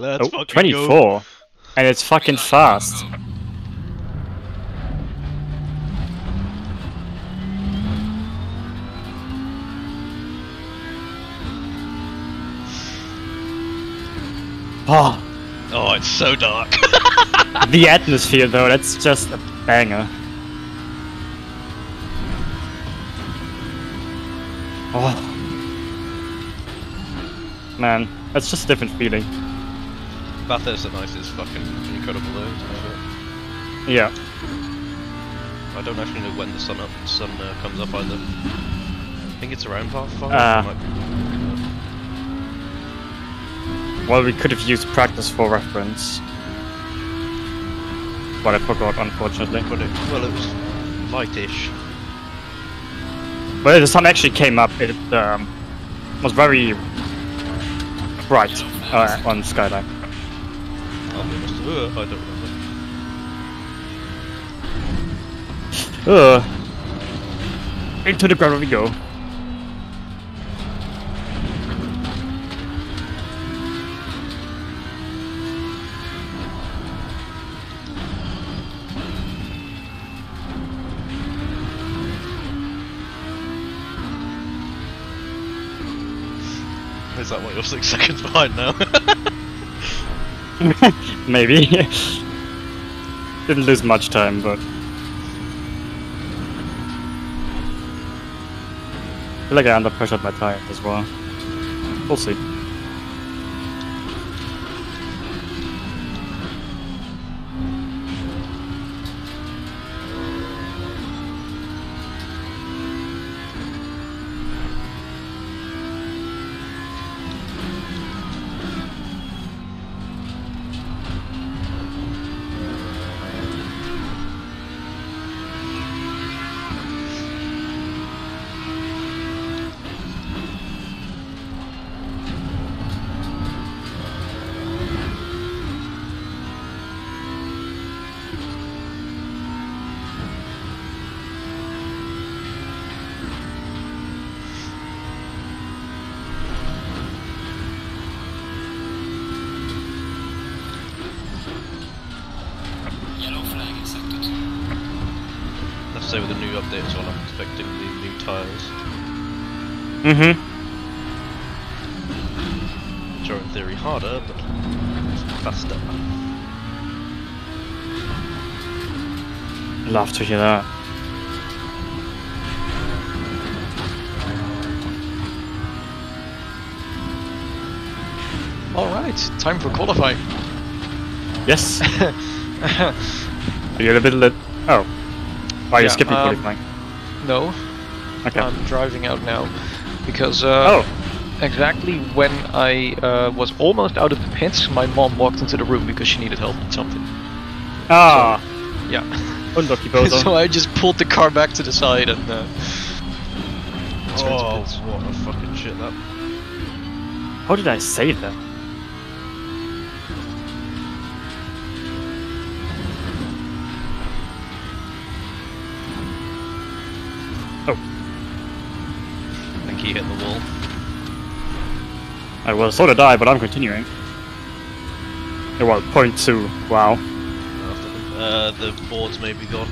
Let's Oh, fucking 24. go. And it's fucking fast. Oh, Oh, it's so dark. the atmosphere though, that's just a banger. Oh. Man, that's just a different feeling. Bathurst at night is fucking incredible though. Yeah. I don't actually know when the sun up sun uh, comes up either. I think it's around half five. Ah. Well, we could have used practice for reference. But I forgot, unfortunately. But it, well, it was lightish. But the sun actually came up, it um, was very bright uh, on Skyline. I'll be honest, uh, I don't remember. Ugh. Into the ground we go. Is that what you're six seconds behind now? Maybe. Didn't lose much time, but. I feel like I under pressured my tires as well. We'll see. Mm hmm. which are in theory harder, but faster. Love to hear that. Alright, time for qualifying. Yes. Are you a bit? Oh. Are you Yeah, skipping um, qualifying? no, Okay. I'm driving out now. Because uh, oh. exactly when I uh, was almost out of the pits, my mom walked into the room because she needed help with something. Ah. Yeah. Unlucky bozo. so I just pulled the car back to the side and uh, Oh, what a fucking shit that. How did I save that? I think he hit the wall. I well, so did die, but I'm continuing. It was point two. Wow. Uh, the boards may be gone.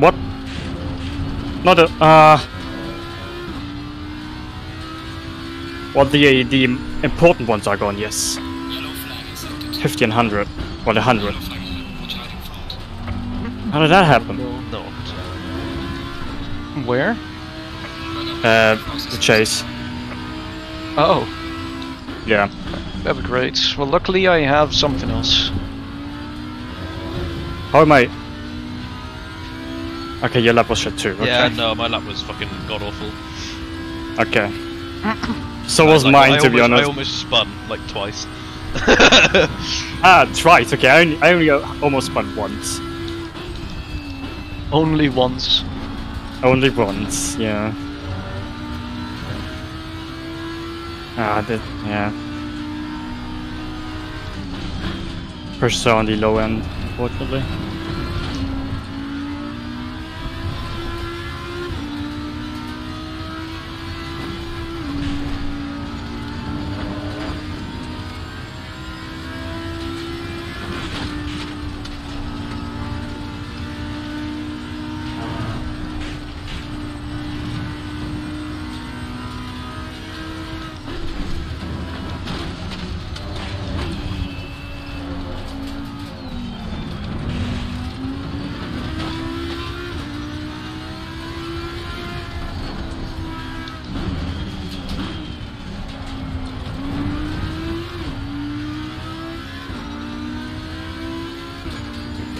What? Not a. Uh. Well, the the important ones are gone. Yes. Yellow flag in sector 2. 50 and 100. Well, the 100. Yellow flag in charging front. How did that happen? No. Where? Uh, the chase. Oh, Yeah. that'd be great. Well, luckily I have something else. How am I? Okay, your lap was shit too. Okay. Yeah, no, my lap was fucking god awful. Okay. So was Like, mine, I to be honest. I almost spun like twice. Ah, that's right. Okay, I only, I only uh, almost spun once. Only once. Only once. Yeah. Ah, that, yeah. Pressure on the low end, unfortunately.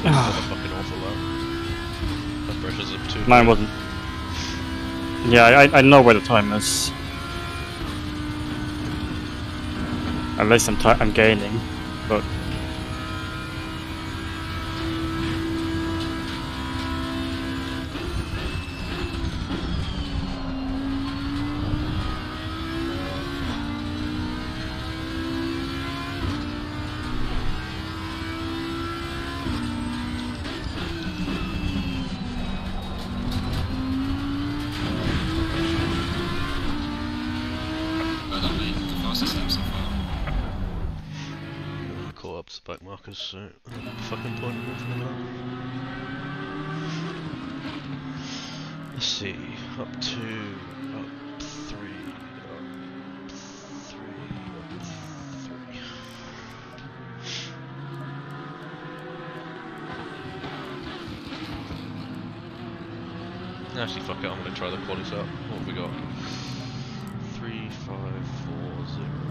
That's a fucking awful lot. That pressure's up too. Mine wasn't. Yeah, I, I know where the time is. At least I'm, I'm gaining, Up back markers, so fucking point in moving out. Let's see, up two, up three, up three, up three. Actually, fuck it, I'm gonna try the qualies out. What have we got? Three, five, four, zero.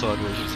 Fucking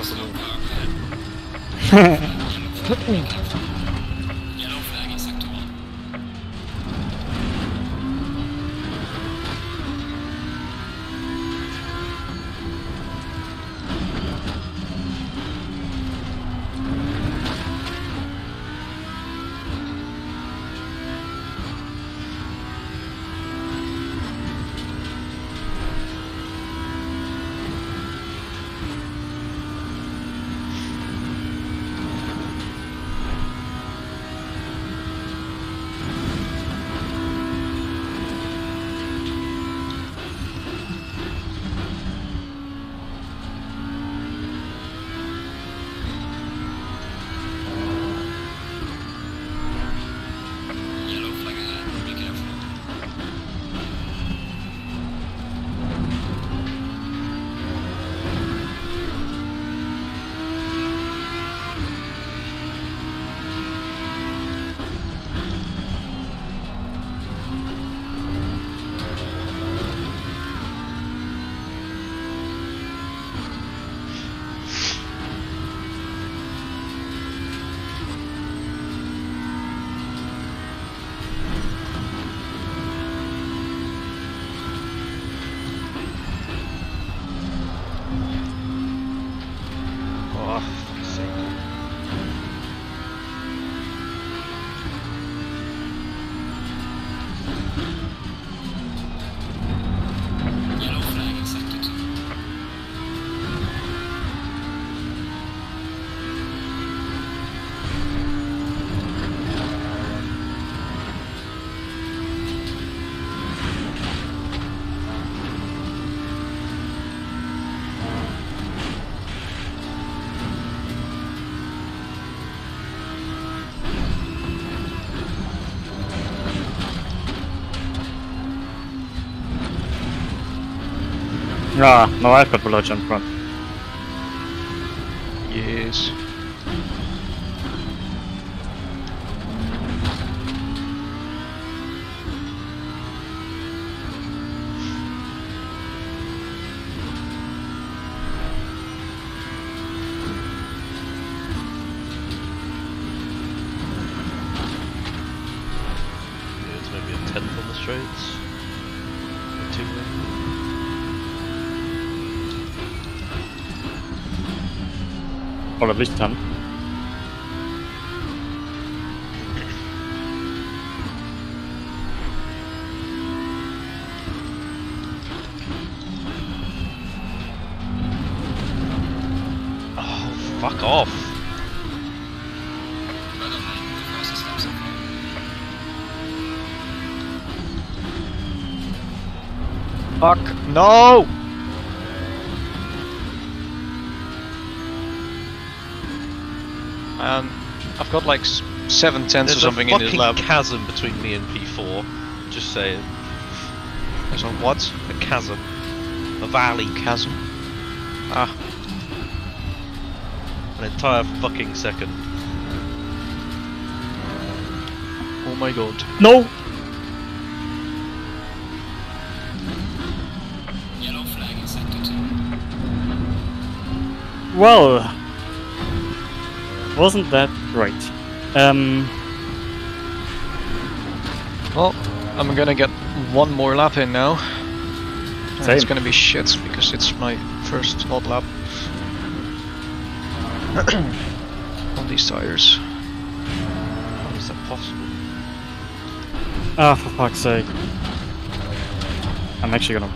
Ah, no, I've got Veloci in front. Yes. 100 Licht haben. Oh, fuck off. No! I've got like seven tenths or There's something a in fucking this lap. chasm between me and P4. Just saying. There's a what? A chasm. A valley. Chasm. Ah, An entire fucking second. oh my god. No! Yellow flag in sector 2. Well, wasn't that great? Um, Well, I'm gonna get one more lap in now. And it's gonna be shit because it's my first hot lap. On these tires. How is that possible? ah, for fuck's sake. I'm actually gonna.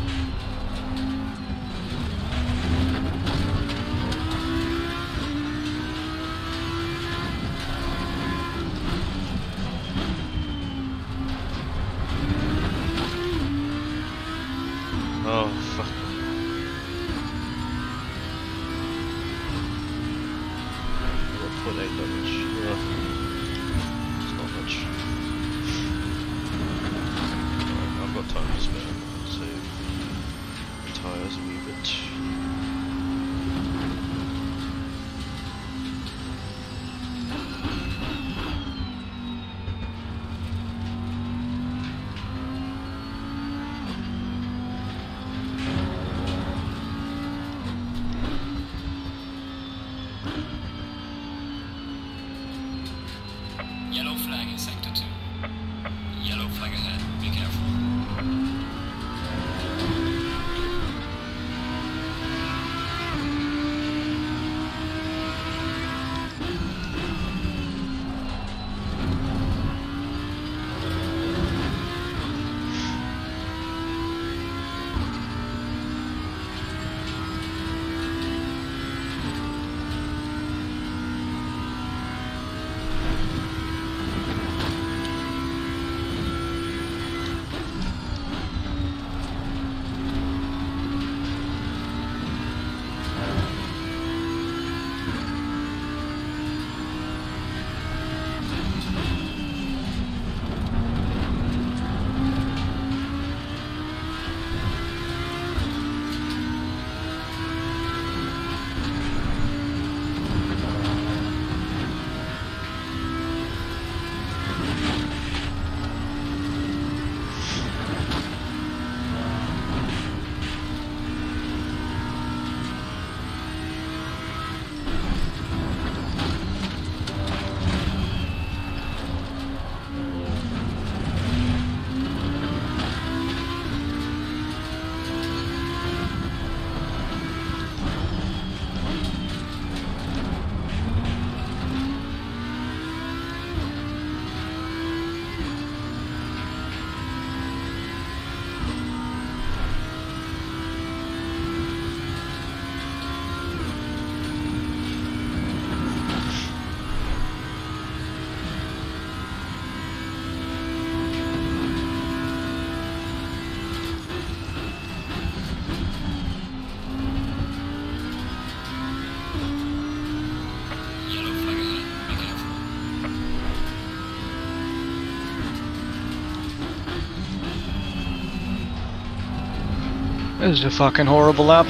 This is a fucking horrible lap.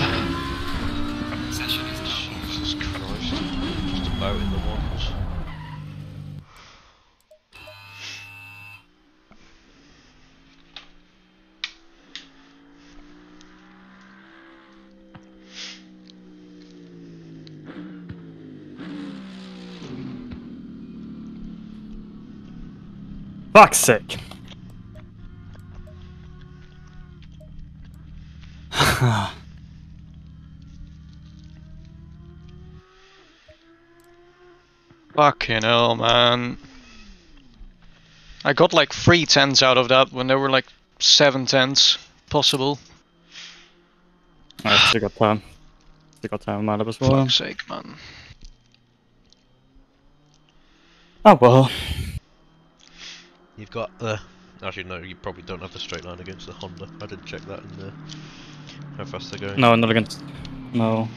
Session is. Jesus Christ. Just about in the ones. Fuck's sake. Fucking hell, man. I got like three tens out of that when there were like seven tens possible. I still got time. Still got time out of as well. Fuck's sake, man. Oh well. You've got the. Actually, no, you probably don't have the straight line against the Honda. I didn't check that in the. How fast they're going. No, not against. No.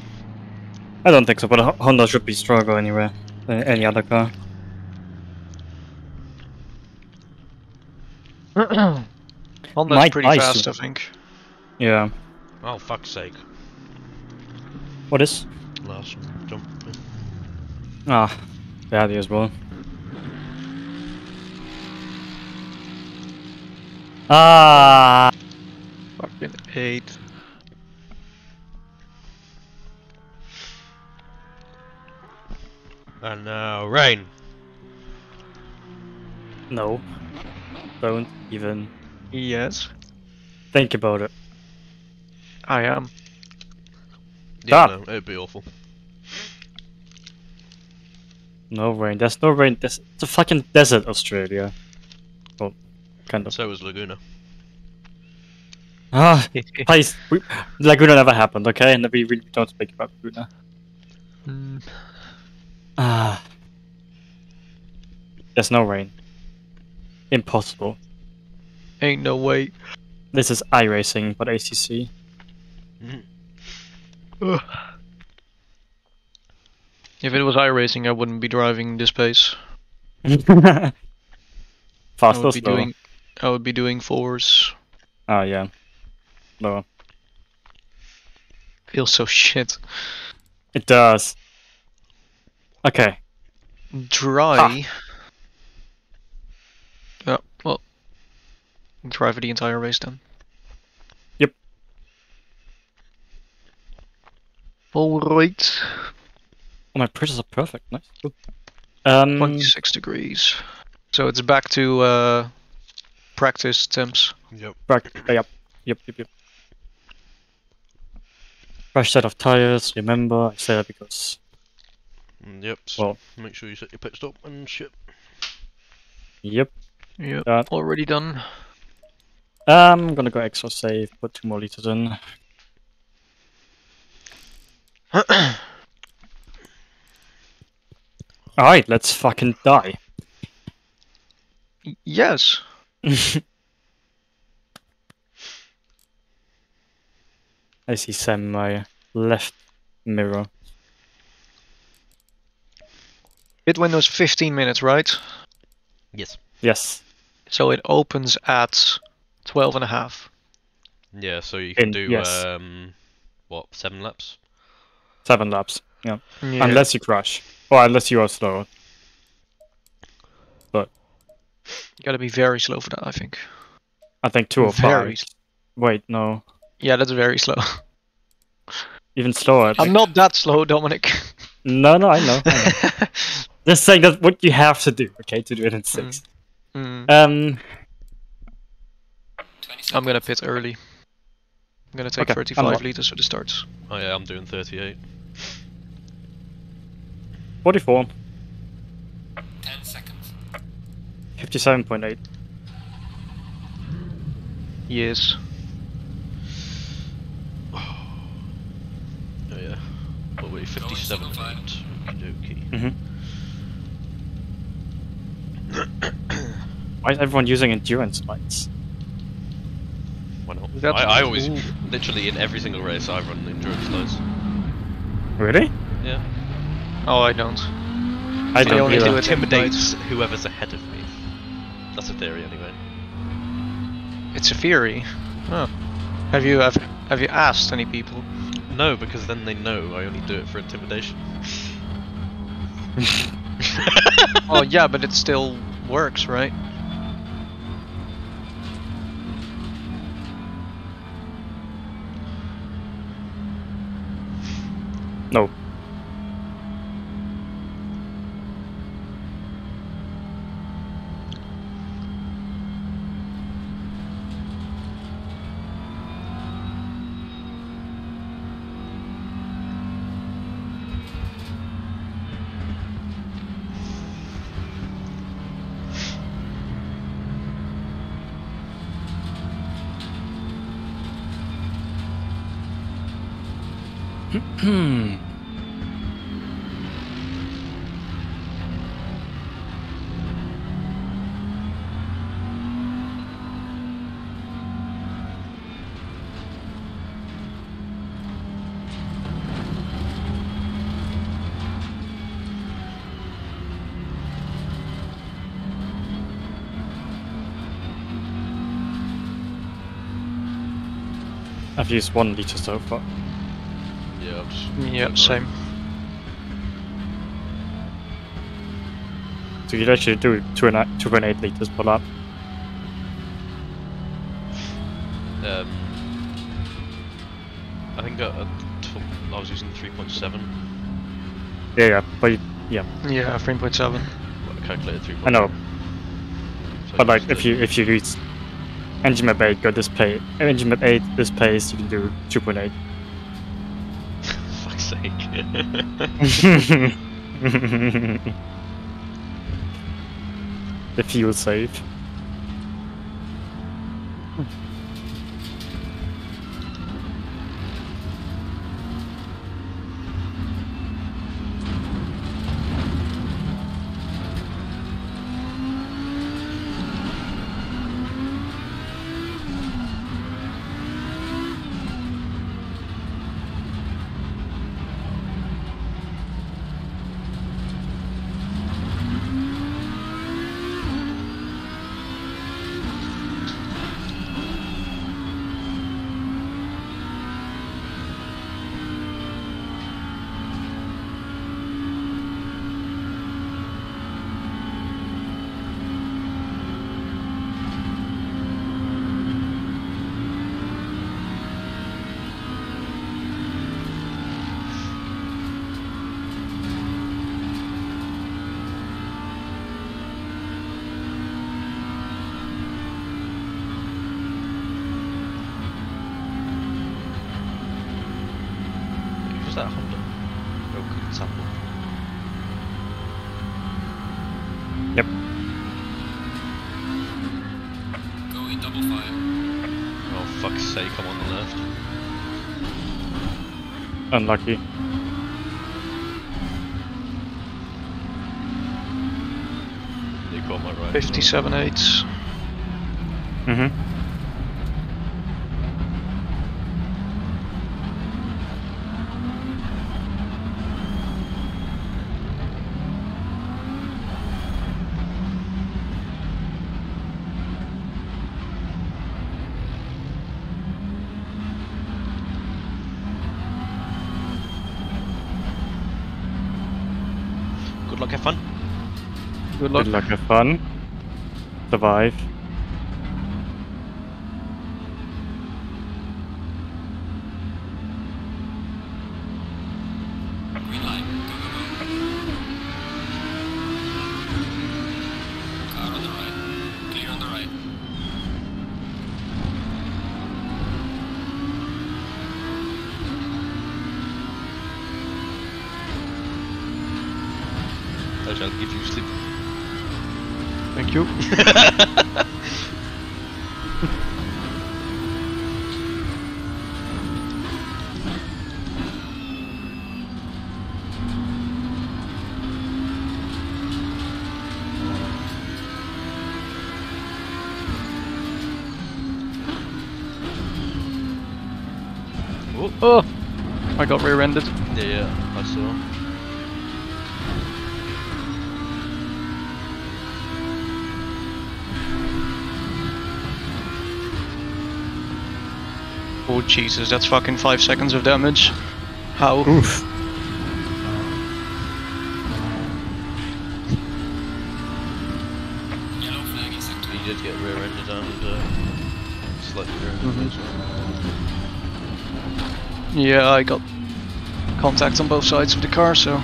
I don't think so, but Ho- Honda should be stronger anywhere than any other car. Honda's Might pretty buy fast, soon. I think. Yeah. Oh, fuck's sake. What is? Last jump. Ah, Daddy as well. Ah, Fucking eight. And now, rain. no. Don't even Yes, think about it. I am. Yeah, no, it'd be awful. No rain. There's no rain. There's it's a fucking desert, Australia. Well, kind of. So was Laguna. Ah, please. We, Laguna never happened, okay? And we really don't speak about Laguna. Mm, Ah. There's no rain. Impossible. ain't no way. This is iRacing, but ACC. Ugh. If it was iRacing, I wouldn't be driving this pace. Fast or would be slow? doing, I would be doing fours. Oh yeah. No, Feels so shit. it does. Okay. Dry. Yeah, well, drive the entire race then. Yep. Alright. Oh, my pressures are perfect. Nice. Cool. Um. 26 degrees. So it's back to uh, practice temps. Yep. Back, uh, yep. Yep. Yep. Yep. Fresh set of tires. Remember, I say that because Mm, yep. s- Well- make sure you set your pit stop and shit. yep. Yep, That. already done. I'm gonna go extra safe. Put two more liters in. All right, let's fucking die. Yes. I see Sam in my left mirror. Pit window's 15 minutes, right? Yes. Yes. So it opens at 12 and a half. Yeah. So you can In- do yes. um, what seven laps? Seven laps. Yeah. Yeah. Unless you crash. Or unless you are slow. But. You gotta be very slow for that, I think. I think two or Very five. Wait, no. Yeah, that's very slow. Even slower. I I'm not that slow, Dominic. No, no, I know. I know. Just saying that's what you have to do, okay, to do it in six. Mm, Um, I'm gonna pit early. I'm gonna take Okay, 35 liters for the starts. Oh yeah, I'm doing 38. 44, 10 seconds. 57.8. Yes. Oh yeah. What were you? 57 and Going 8. Okey-dokey. Mm-hmm. Why is everyone using endurance lights? Why not? That's- I, I always, Ooh. literally in every single race, I run endurance loads. Really? Yeah. Oh, I don't. I I don't only either. do it- Intimidates whoever's ahead of me. That's a theory, anyway. It's a theory. Oh. Have you have, have you asked any people? No, because then they know I only do it for intimidation. oh yeah, but it still works, right? No. Hmm. I've used one liter so far. Yeah, Yeah, same. So you'd actually do two and a- 2.8 liters per lap. Um, I think I, I took- I was using 3.7. Yeah, yeah, but you- yeah, Yeah, 3.7. but I calculated 3.7. I know. So But like, if you if you use engine map 8 got this pace, engine map 8 this pace, you can do 2.8. Sake. the fuel save. Was that a Honda? Broken sample. Yep. Going double fire. Oh, fuck's sake, I'm on the left. Unlucky. You caught my right. 57 eights. Good luck. Good luck, have fun. Survive. Oh, Oh! I got rear-ended. yeah, yeah, I saw. Oh Jesus, that's fucking 5 seconds of damage. How? Oof. Yeah, I got contact on both sides of the car, so.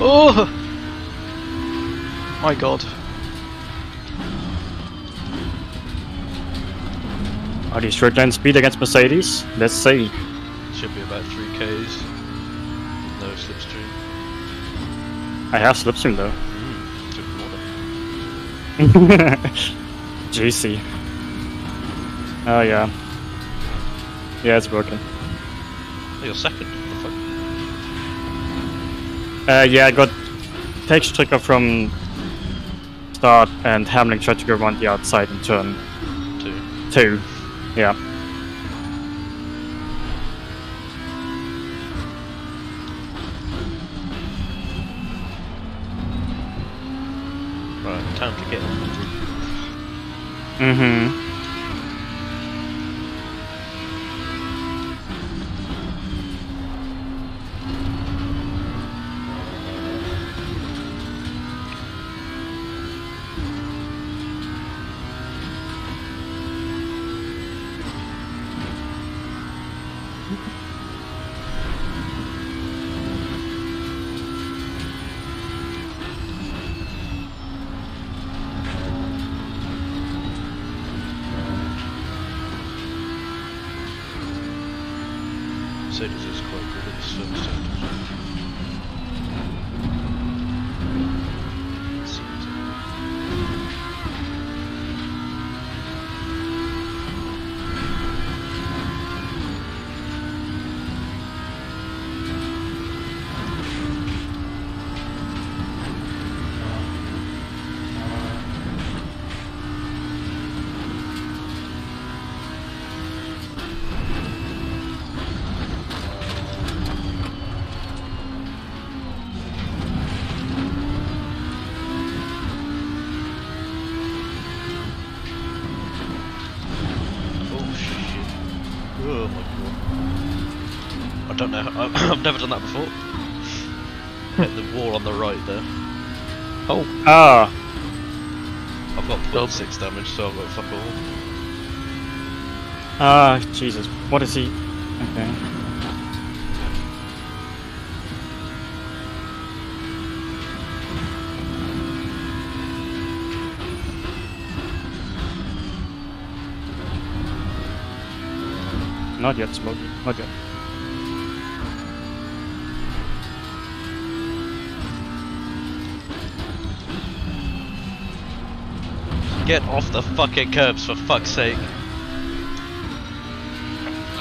Oh! My god. Are these straight line speed against Mercedes? Let's see. Should be about 3Ks. No slipstream. I have slipstream though. Mm. Juicy. Oh yeah. Yeah, it's broken. You're second. What the fuck? Uh, yeah, I got takes trigger from start and Hamlin tried to go around the outside in turn Two. two. Yeah. Right, time to get. Mm-hmm. Mercedes is quite good at this first sector. Seems- Oh shit. Oh my god. I don't know. how- I've never done that before. Hit the wall on the right there. Oh, Ah, I've got plus six damage, so I've got fuck all. ah, Jesus. What is he? Okay. Not yet, Smokey. Not yet. Get off the fucking curbs for fuck's sake. Well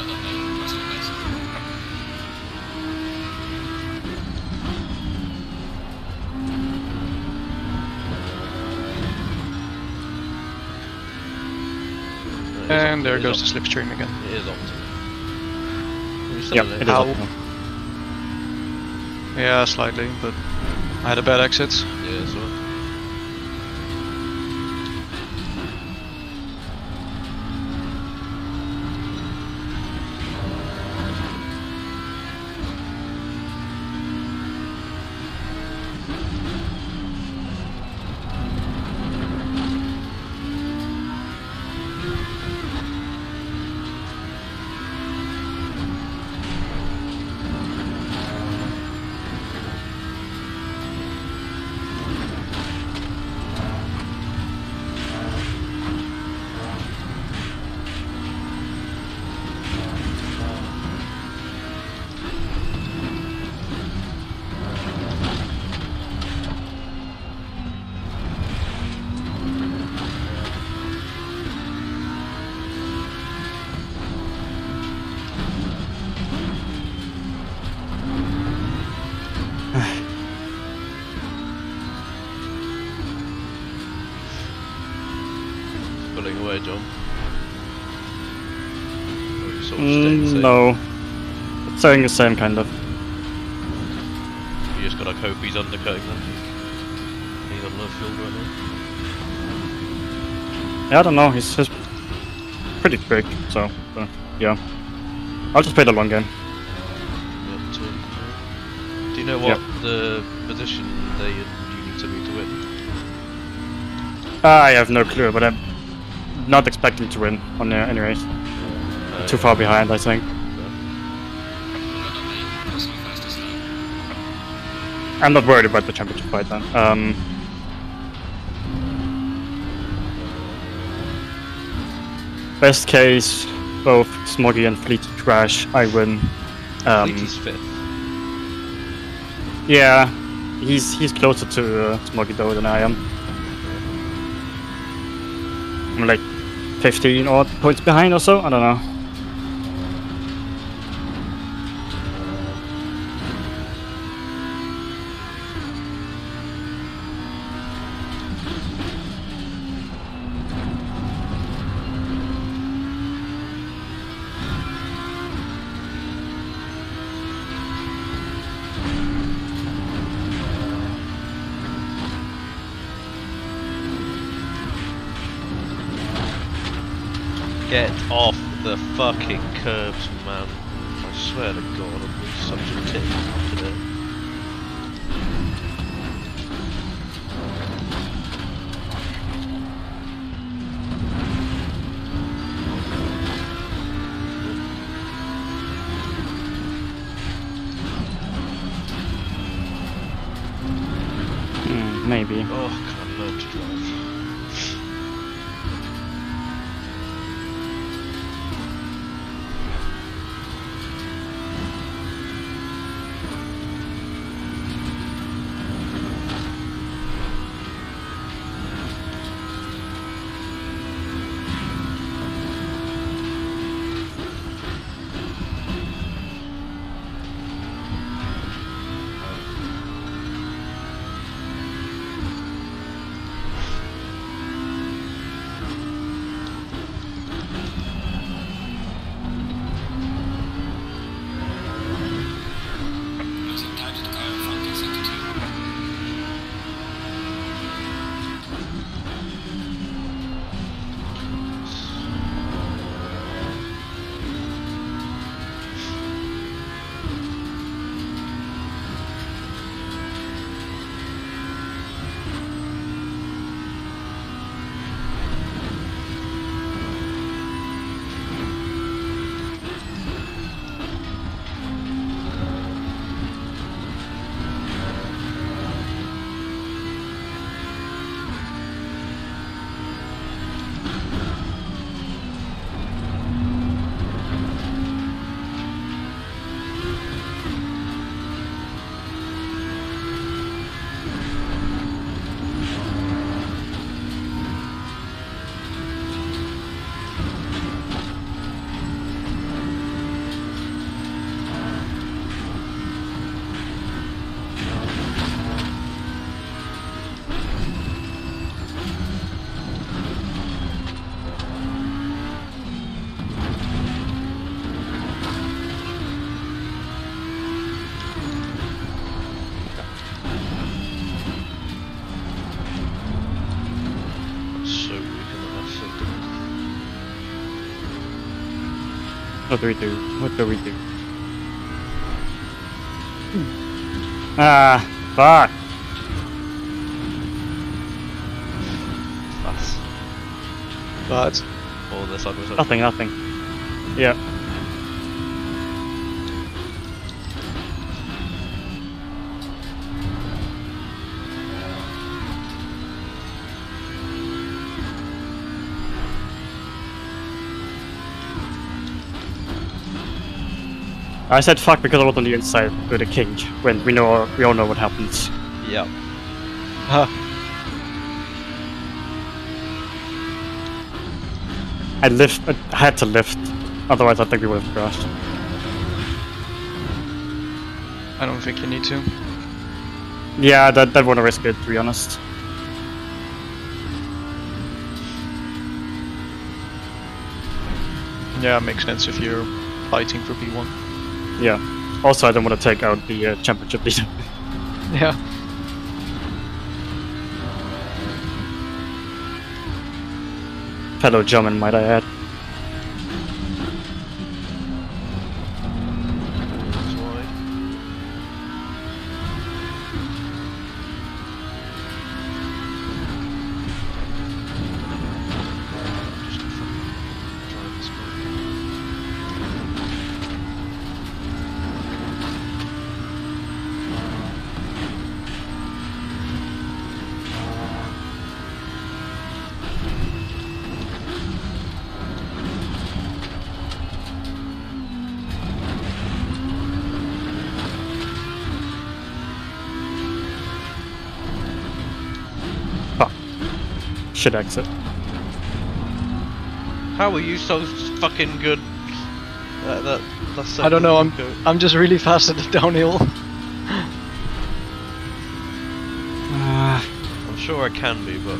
done, mate. First place. and there goes the slipstream again. It is optimal. Are we still Yep, it is How- optimal. Yeah, slightly, but I had a bad exit. Yeah, as John. Sort of Mm, no. It's saying the same kind of. You just gotta hope he's undercutting them. He's on low field right now. Yeah, I don't know. He's, he's pretty big, so uh, yeah. I'll just play the long game. Do you know what the position they you need to be to win? I have no clue, but I'm not expecting to win on there anyways. Too far behind, I think. Well done, mate. Personal fastest lap. I'm not worried about the championship fight then. Um, best case, both Smoggy and Fleet crash. I win. Um, Fleet fifth. yeah, he's he's closer to uh, Smoggy though than I am. I'm like 15 odd points behind or so. I don't know. Get off the fucking curbs, man. I swear to God, I'm such a tit today. Hmm, maybe. Oh, What do we do? What do we do? Ah, fuck. That's But all this side was. Nothing, nothing. Yeah. I said fuck because I was on the inside with the king, when we know we all know what happens. Yeah. huh, I lift I had to lift, otherwise I think we would have crashed. I don't think you need to. Yeah, that that wouldn't risk it to be honest. Yeah, makes sense if you're fighting for P1. Yeah. Also, I don't want to take out the uh, championship leader. Yeah. Fellow German, might I add. Should exit. How are you so fucking good? at that, that's I don't know, I'm second I'm just really fast at the downhill. Ah, I'm sure I can be, but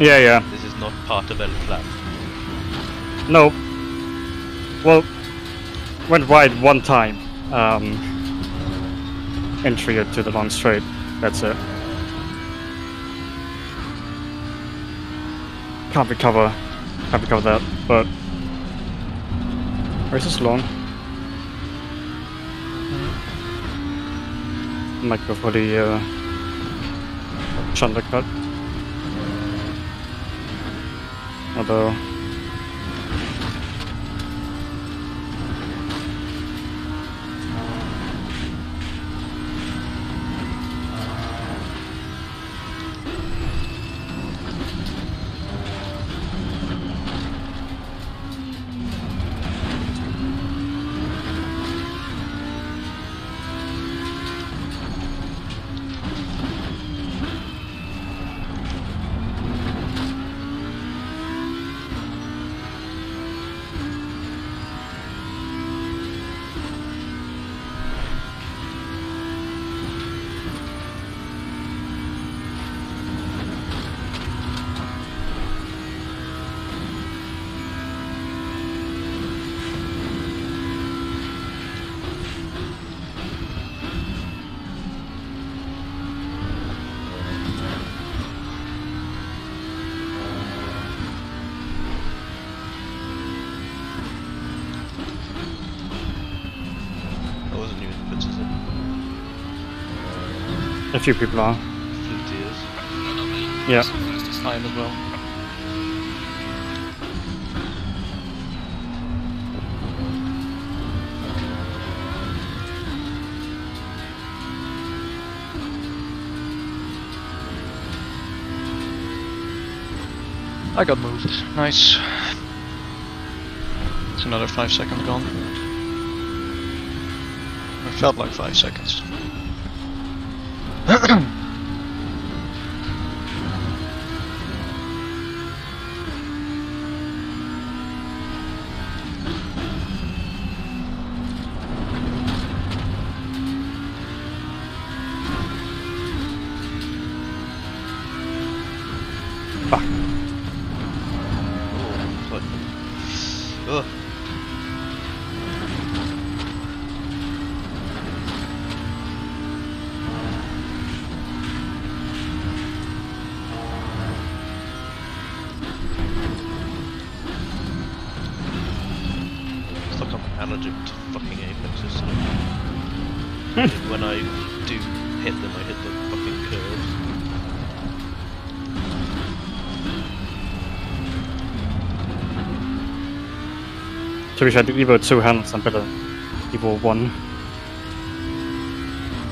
Yeah, yeah. This is not part of L flat. No. Well, went wide one time. Um, entry to the long straight. That's it. Can't recover. Can't recover that, but. Where's this long? Might go for the uh, Chandler cut. Although. I wasn't even in the pits, is it? A few people are. Flutiers. Not on me. Yeah. I am as well. I got moved. Nice. It's another five seconds gone. It felt like five seconds. To be fair, Evo 2 handles are better. Evo 1.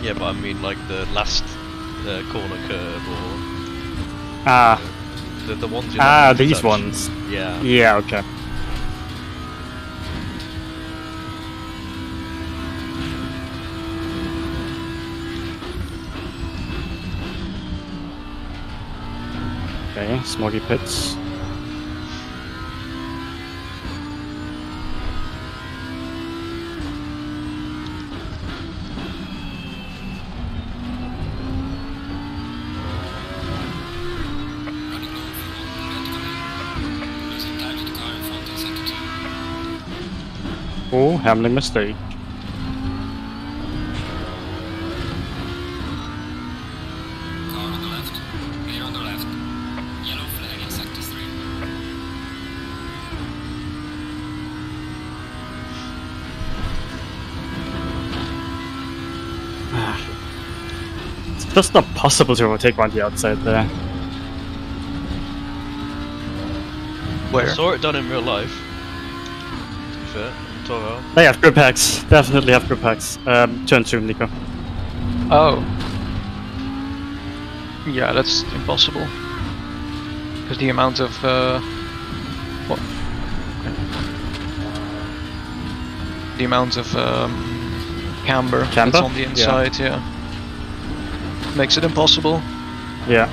Yeah, but I mean like the last uh, corner curve or Ah, the, the ones you ah, these touch. ones. Yeah. Yeah, okay. Okay, Smoggy Pits. Sector 3. It's just not possible to overtake one on the outside there. Where? I saw it done in real life. To be fair, in Toro. They have grip hacks. Definitely have grip hacks. Um, turn to Nico. Oh. Yeah, that's impossible. Because the amount of uh, what? Okay. The amount of um, camber, Camber? that's on the Yeah. inside, yeah. Makes it impossible. Yeah.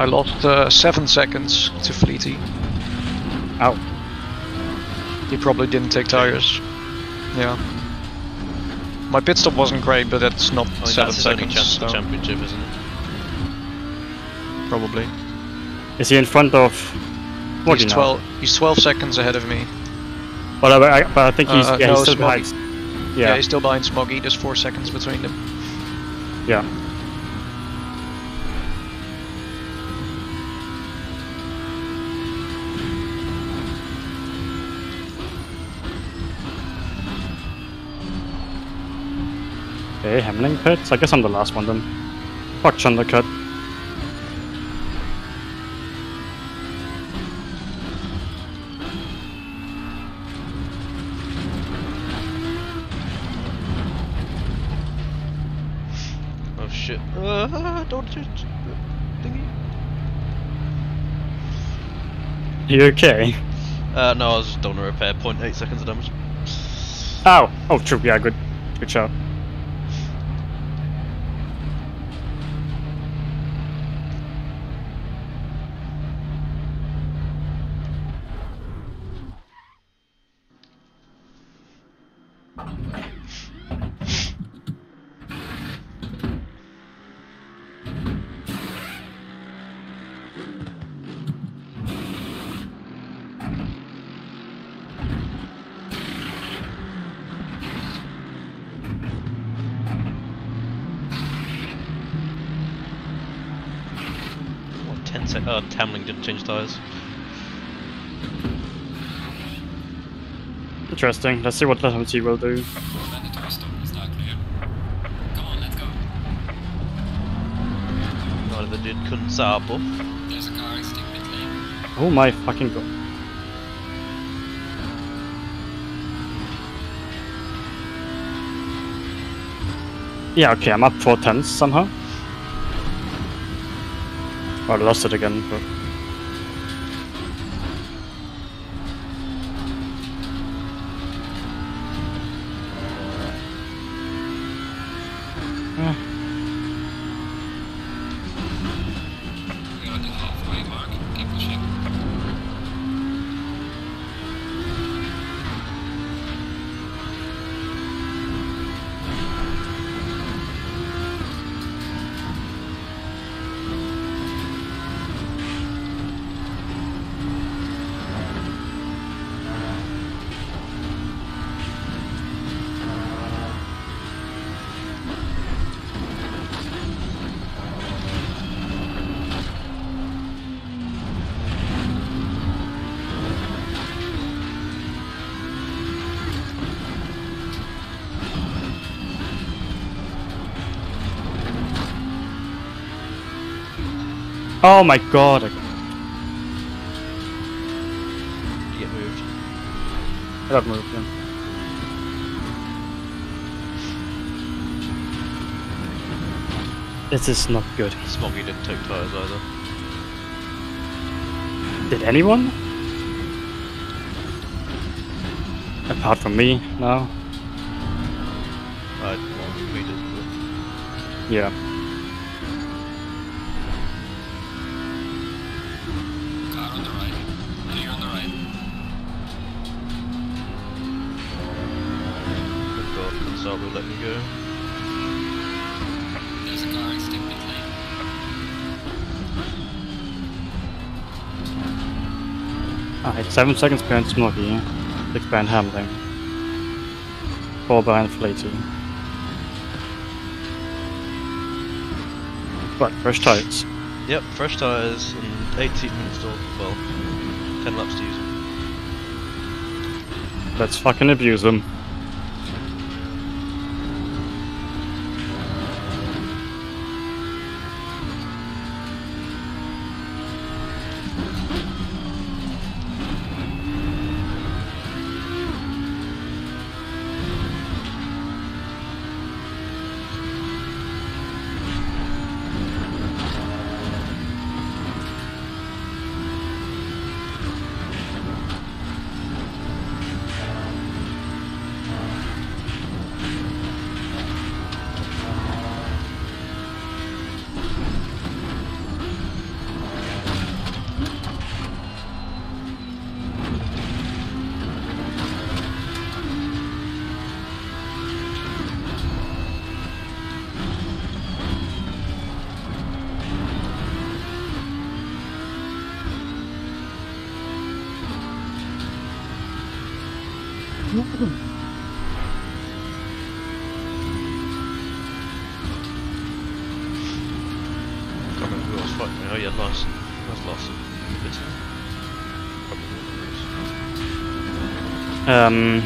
I lost uh, seven seconds to Fleety. Ow. He probably didn't take tires. Yeah. My pit stop wasn't great, but that's not I mean, seven that's his only seconds. chance at the so championship, isn't it? probably. Is he in front of Smoggy He's now? twelve. He's twelve seconds ahead of me. But I, I- but I think he's, Uh, yeah, no, he's still Smoggy. behind. Yeah. Yeah, he's still behind Smoggy. There's four seconds between them. yeah. Okay, Hamling pits. I guess I'm the last one then. Fuck Chundercut. Oh shit. Uh, don't shoot. Thingy. You okay? Uh, no, I was just doing a repair. 0.8 seconds of damage. Ow! Oh, true. Yeah, good. Good shot. What, 10 Oh, Tamling didn't change tyres. Interesting. Let's see what LMT will do. Mandatory stop is now clear. Come on, let's go. Neither they did couldn't set up off. There's a car exiting. Oh my fucking god. Yeah, okay, I'm up four tenths somehow. I lost it again, but... Oh my god! I- You get moved. I got moved, yeah. This is not good. Smoggy didn't take tyres either. Did anyone? Apart from me, now? I, well, we did. Yeah. Car on the right. Clear on the right. but Good God, let me go. There's a car exiting pit lane. Alright, 7 seconds behind Smoggy, 6 behind Hamling, 4 behind Flaty. But fresh tires. Yep, fresh tyres and 18 minutes to, well, 10 laps to use them. Let's fucking abuse them. Um,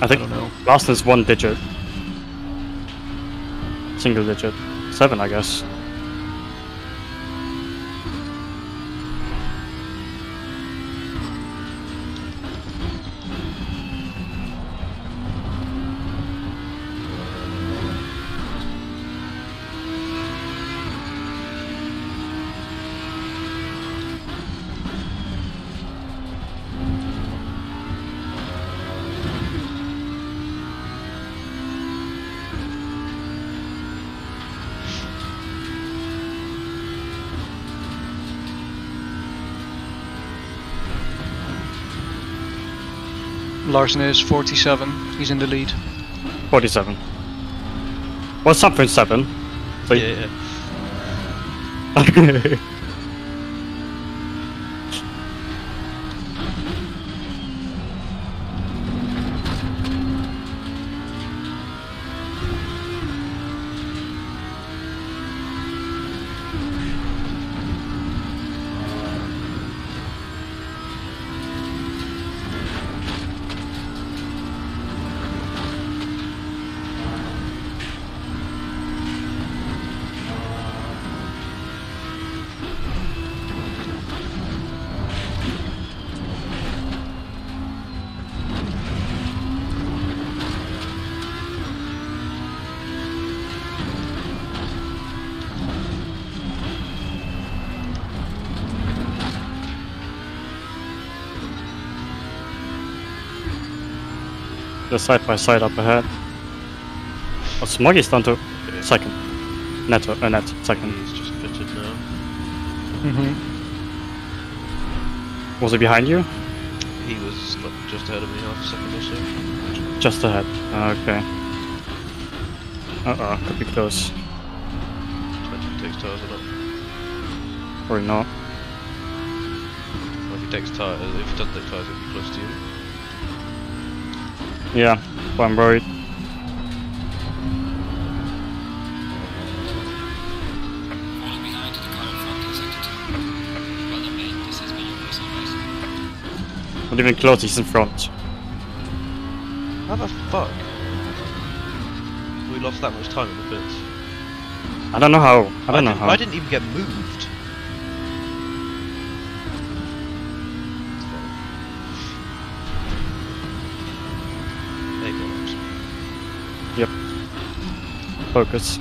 I think don't know. last is one digit. Single digit. Seven, I guess. Larson is 47. He's in the lead. 47. Well, something 7. So Yeah, yeah. the side by side up ahead. Oh, Smoggy's down to second. Neto, uh, net, second. He's just fitted now. Mm-hmm. Was he behind you? He was like just ahead of me half a second or so. Just ahead. Okay. Uh oh, could be close. Depends if he takes tires or not. Probably not. Well, if he takes tires, if he doesn't take tires, he'll be close to you. Yeah, but I'm worried. Falling behind to the car in front in sector 2. Well done, mate. This has been your personal race. Not even close, he's in front. How the fuck? We lost that much time in the pits. I don't know how. I don't know how. I didn't even get moved. Focus.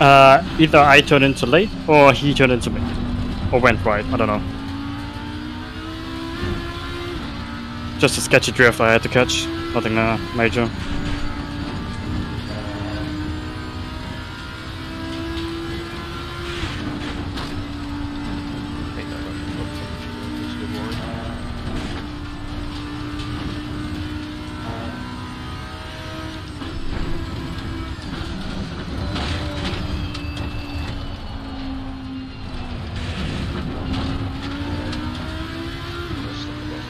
Uh, either I turned into late or he turned into me. Or went right, I don't know. Just a sketchy drift I had to catch. Nothing uh, major. Ain't that much fun, it's a good wine. Let's look at that.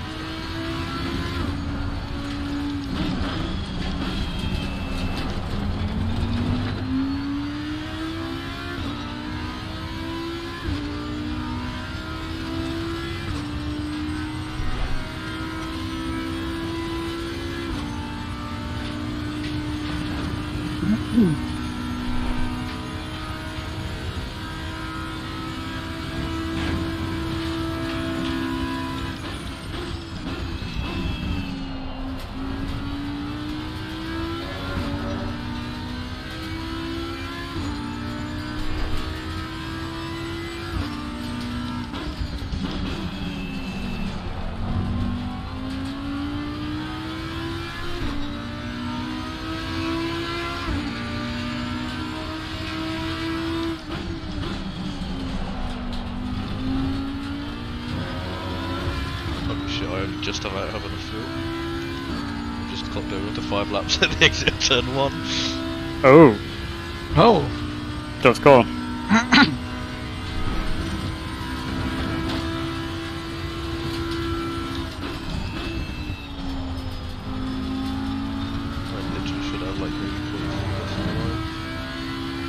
Oh shit, I only just about having a fuel. Just clocked over to five laps at the exit of turn one. Oh, Oh, close call. I literally should have like maybe 40 laps on the line.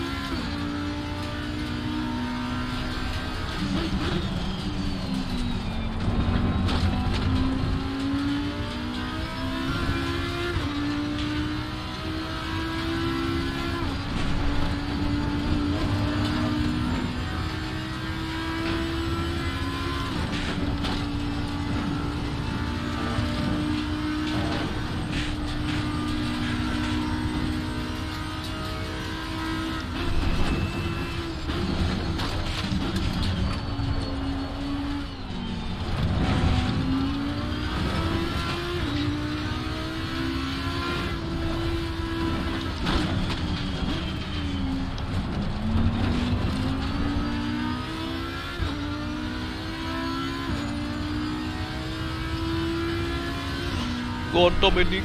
Go on, Dominic.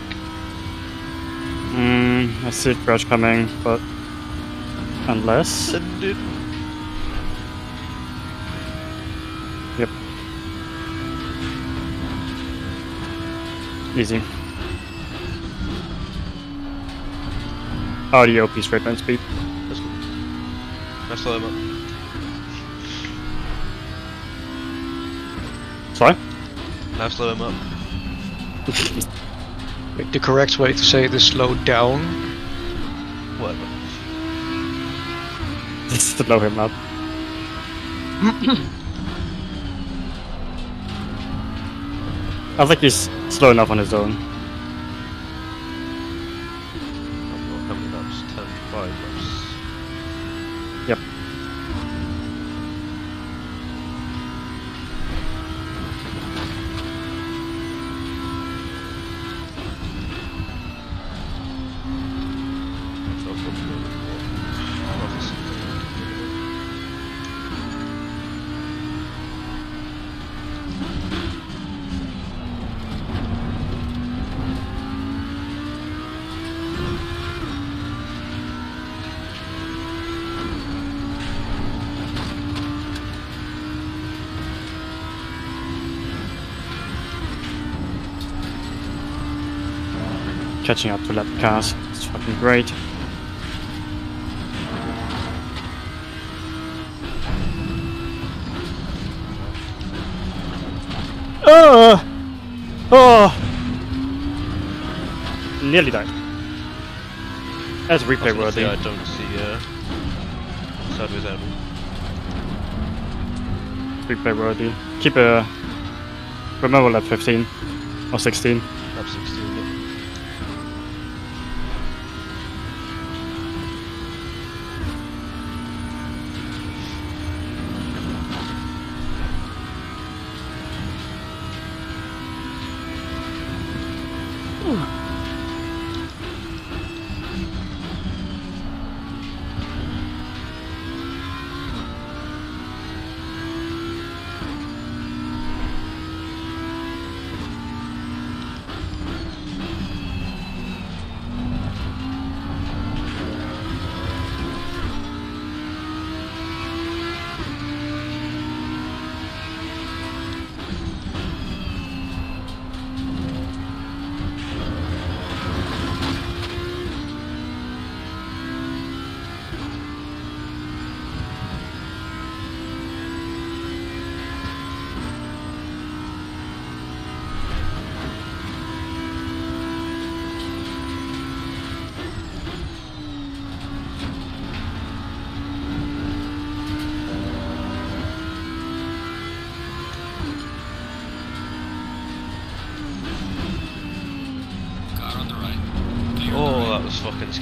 Mm, I see it crash coming, but unless Send it. yep, easy. Audio OP straight line speed. Let's go. Now slow him up. Sorry. Now slow him up. Wait, the correct way to say it is slow down. What? Just to blow him up. I think he's slow enough on his own. I've got how many laps? 10, 5 laps. Yep. So I've got to go with what? Catching up to lap cars. It's fucking great. Oh! Oh! Nearly died. That's replay worthy. I don't see uh, sideways angle. Replay worthy. Keep a. Remember lap 15 or 16. Lap 16.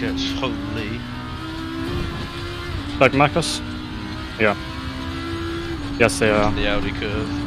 Yeah. Holy. Like Marcus? Yeah. Yes, they are. The Audi curve.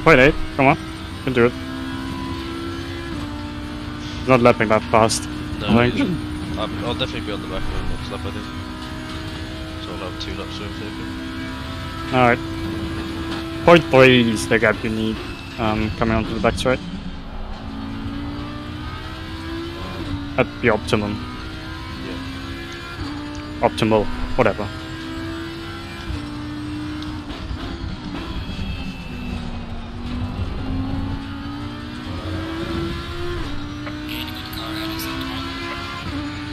1.8, come on. You can do it. He's not lapping that fast. No, I think. he's- I'm, I'll definitely be on the back of him next lap, I think. So I'll have two laps to overtake. Alright. Point three is the gap you need um, coming onto the back straight. At the optimum. Yeah. Optimal. Whatever. Gain a good car ahead is that one.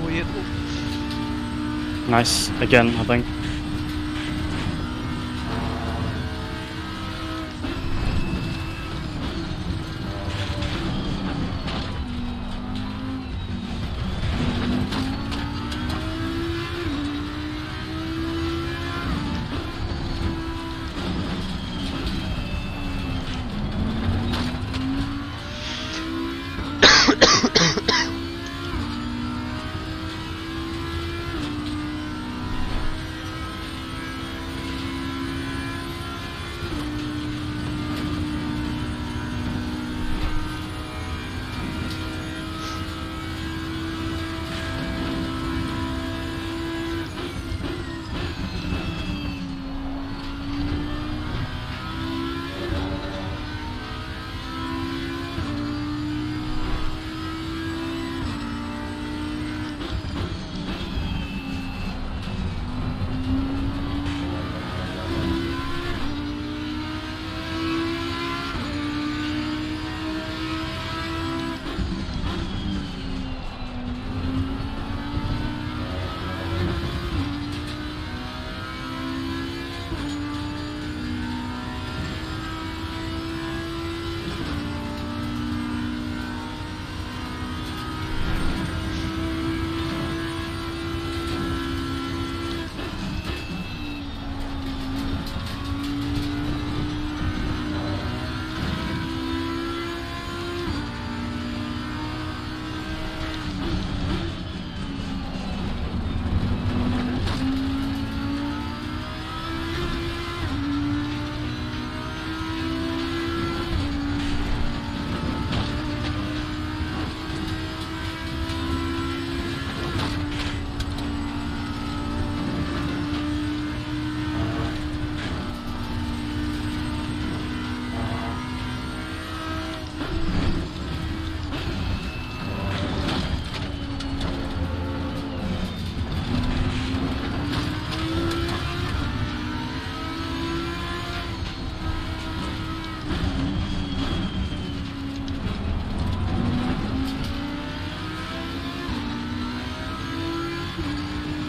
Oh, yeah. Oh. Nice. Again, I think.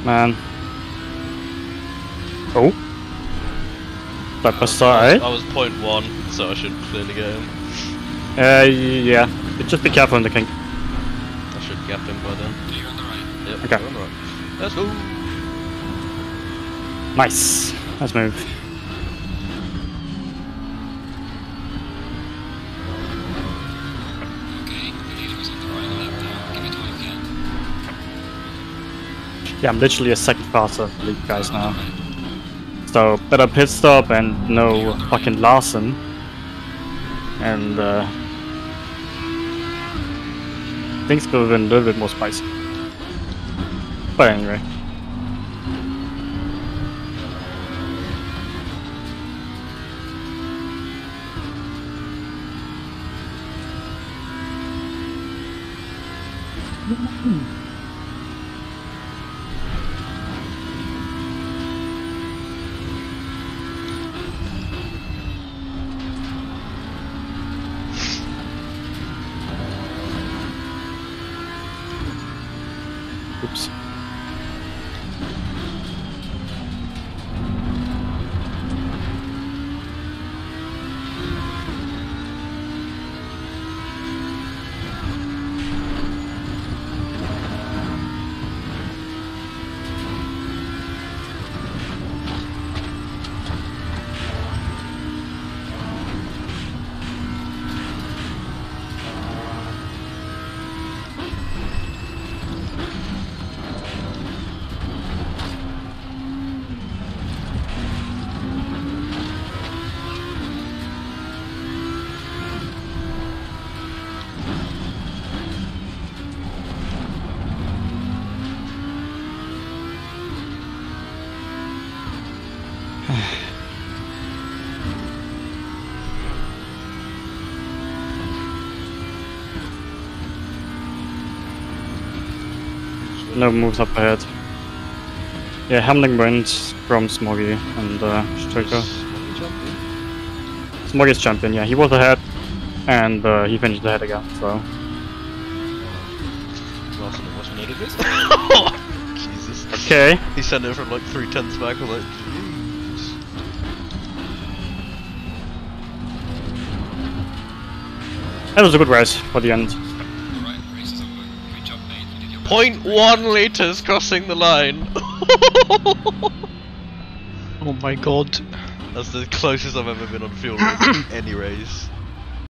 Man. Oh. That was I was, start, I was point one, so I should clearly get him. eh? Uh, yeah. Just be careful in the kink. gap in by then. Clear on the right. Yep, Okay. we're on the right. Let's go. Nice. Let's move. Yeah, I'm literally a second faster than guys now. So better pit stop and no fucking Larson. And uh, things could have been a little bit more spicy. But anyway. Oops. No moves up ahead. Yeah, Hamling wins from Smoggy and uh. Smoggy's champion, yeah, he was ahead and uh, he finished ahead again, so. Larson wasn't needed it. Jesus. Okay. He sent it from like three tenths back. I was like, jeez. That was a good race for the end. 0.1 liters crossing the line. oh my god. That's the closest I've ever been on fuel in any race.